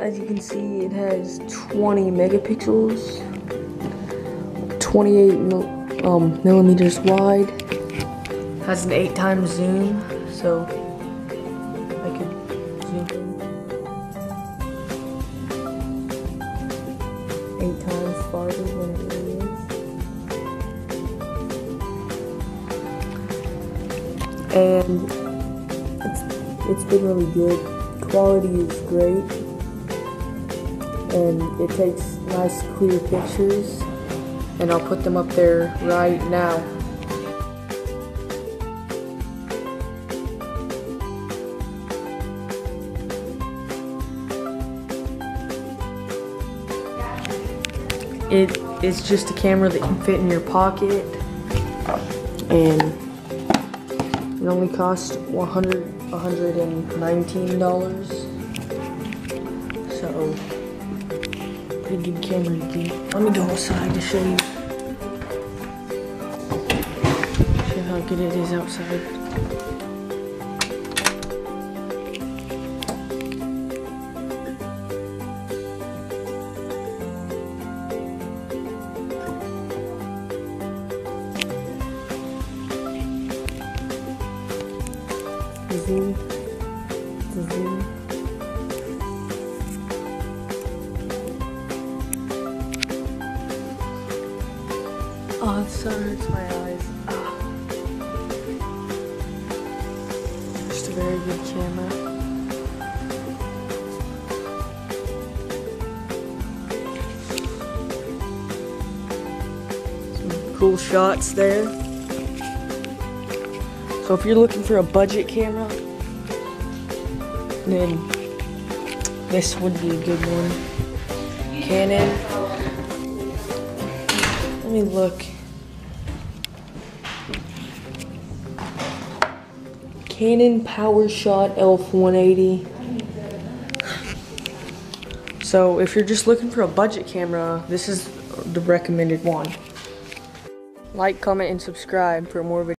as you can see, it has 20 megapixels, 28 mil um, millimeters wide, has an 8 times zoom, so I could zoom in 8 times farther than it really is. And it's, it's been really good. Quality is great and it takes nice clear pictures and I'll put them up there right now. It is just a camera that can fit in your pocket and it only costs 100 $119 so good camera. Let me go outside to show you. Show how good it is outside. Oh, it so hurts my eyes. Ah. Just a very good camera. Cool shots there. So if you're looking for a budget camera, then this would be a good one. Canon. Me look. Canon PowerShot ELPH 180. So if you're just looking for a budget camera, this is the recommended one. Like, comment, and subscribe for more videos.